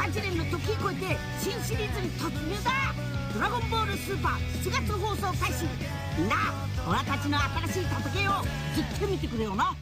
18年の時を超えて新シリーズに突入だ。ドラゴンボールスーパー7月放送開始。みんな俺たちの新しい戦いをずっと見てくれよな。